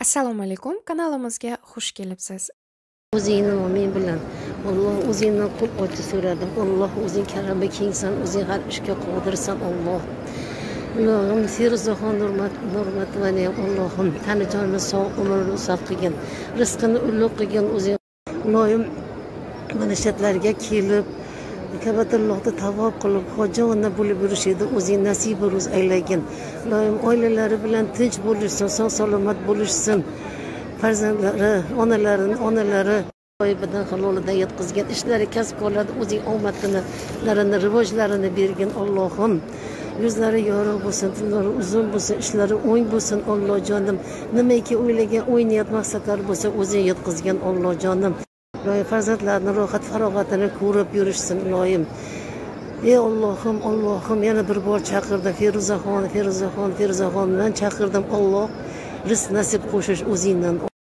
Assalomu alaykum, kanalimizga xush kelibsiz. o'zingni noming bilan olloh o'zingdan qul ochi so'radim. Olloh o'zing karami kengsan o'zing har ishga qodirsan olloh ilohim feruzaxon nurmatovani ham allohim tanijonini sog' umrini uzoq qilgin rizqini ulug' qilgin o'zing. Ilohim mana shu yerlarga kelib kabatullohni tavob qilib hojona bo'lib yurishida o'zing nasib ro'z aylagin ilohim oilalari bilan tinch bo'lishsin sog' salomat bo'lishsin. Farzandlari onalarini onalari g'oyibidan halolidan yetkazgan ishlari kasbkorlarni o'zing omadlarini rivojlarini bergin ollohim yuzlari yorug' bo'lsin tillari uzun bo'lsin ishlari o'ng bo'lsin ollohjonim nimaki o'ylagan o'y niyat maqsadlari bo'lsa o'zing yetkazgin ollohjonim iloyim farzandlarini rohat farog'atini ko'rib yurishsin iloyim. Ey ollohim ollohim yana bir bor chaqirdim feruzaxon feruzaxon feruzaxon man chaqirdim. Olloh rizq nasib qo'shish o'zingdan